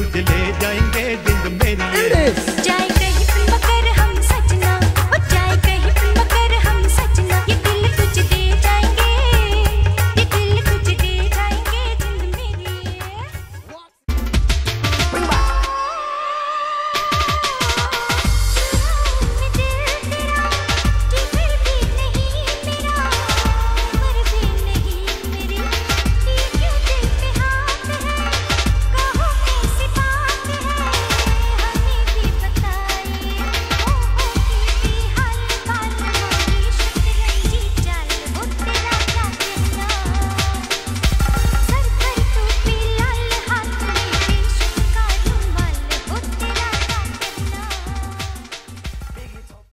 तुझे ले जाएँगे।